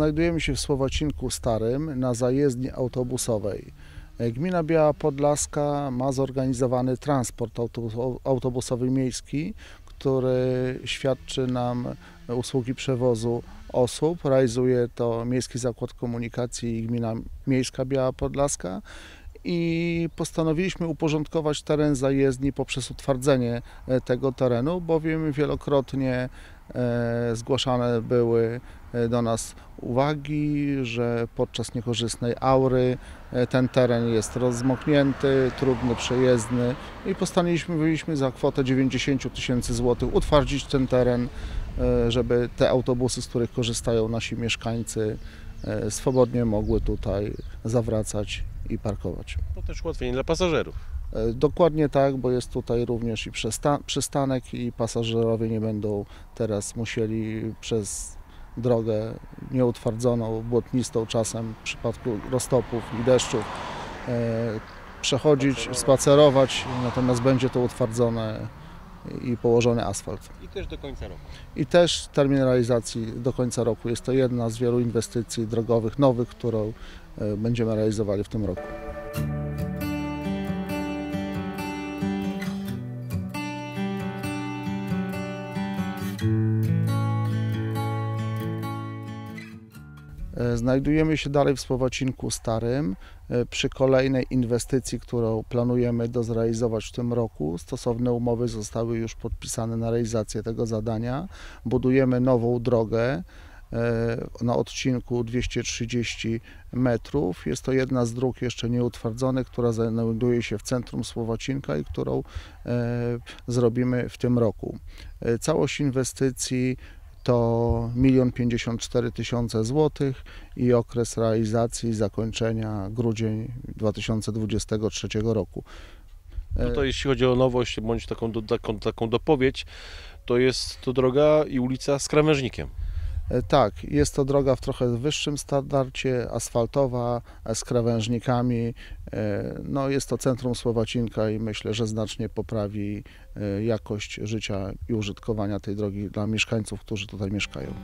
Znajdujemy się w Słowacinku Starym na zajezdni autobusowej. Gmina Biała Podlaska ma zorganizowany transport autobu- autobusowy miejski, który świadczy nam usługi przewozu osób. Realizuje to Miejski Zakład Komunikacji i Gmina Miejska Biała Podlaska. I postanowiliśmy uporządkować teren zajezdni poprzez utwardzenie e, tego terenu, bowiem wielokrotnie e, zgłaszane były e, do nas uwagi, że podczas niekorzystnej aury ten teren jest rozmoknięty, trudny, przejezdny i postanowiliśmy byliśmy za kwotę 90 tysięcy złotych utwardzić ten teren, żeby te autobusy, z których korzystają nasi mieszkańcy, swobodnie mogły tutaj zawracać i parkować. To też ułatwienie dla pasażerów. E, Dokładnie tak, bo jest tutaj również i przysta- przystanek i pasażerowie nie będą teraz musieli przez drogę nieutwardzoną, błotnistą czasem w przypadku roztopów i deszczów e, przechodzić, spacerować, natomiast będzie to utwardzone i położony asfalt. I też do końca roku. I też termin realizacji do końca roku. Jest to jedna z wielu inwestycji drogowych nowych, którą będziemy realizowali w tym roku. E, Znajdujemy się dalej w Słowacinku Starym e, przy kolejnej inwestycji, którą planujemy do zrealizować w tym roku. Stosowne umowy zostały już podpisane na realizację tego zadania. Budujemy nową drogę e, na odcinku 230 metrów. Jest to jedna z dróg jeszcze nieutwardzonych, która znajduje się w centrum Słowacinka i którą e, zrobimy w tym roku. E, Całość inwestycji to 1 54 tysiące złotych i okres realizacji zakończenia grudzień 2023 roku. E, No to jeśli chodzi o nowość, bądź taką, taką, taką dopowiedź, to jest to droga i ulica z krawężnikiem. E, Tak, jest to droga w trochę wyższym standardzie, asfaltowa, e, z krawężnikami. E, No, jest to centrum Słowacinka i myślę, że znacznie poprawi jakość życia i użytkowania tej drogi dla mieszkańców, którzy tutaj mieszkają.